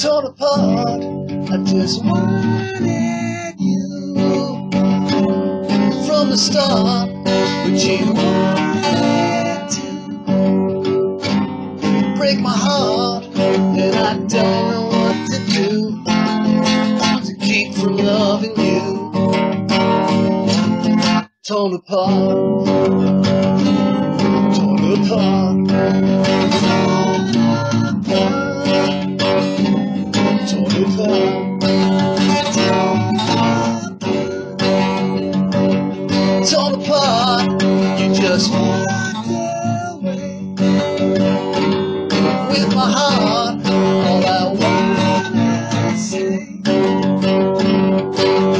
torn apart. I just wanted you from the start, but you wanted to break my heart, and I don't know what to do to keep from loving you. Torn apart, torn apart. Torn apart. You just walked away with my heart. All I wanna say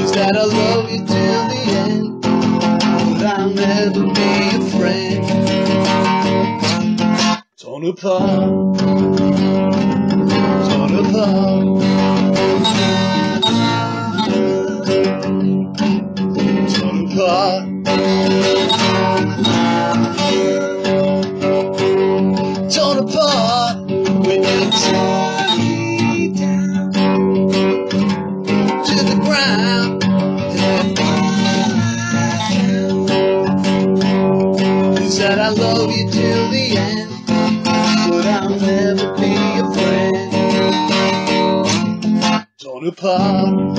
is that I love you till the end, but I'll never be a friend. Torn apart. Torn apart. That I love you till the end, but I'll never be your friend. Torn apart.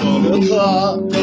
Torn apart.